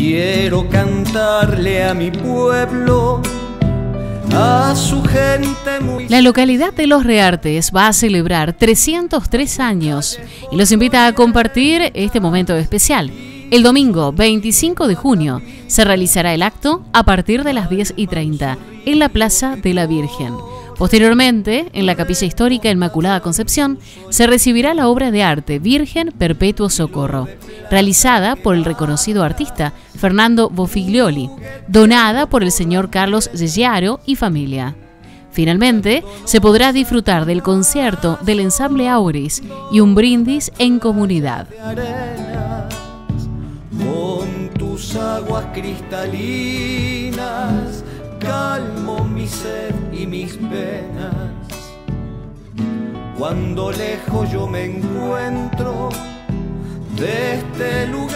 Quiero cantarle a mi pueblo, a su gente muy... La localidad de Los Reartes va a celebrar 303 años y los invita a compartir este momento especial. El domingo 25 de junio se realizará el acto a partir de las 10 y 30 en la Plaza de la Virgen. Posteriormente, en la Capilla Histórica Inmaculada Concepción, se recibirá la obra de arte Virgen Perpetuo Socorro, realizada por el reconocido artista Fernando Bofiglioli, donada por el señor Carlos Gigliaro y familia. Finalmente, se podrá disfrutar del concierto del ensamble Auris y un brindis en comunidad. Cuando lejos yo me encuentro de este lugar.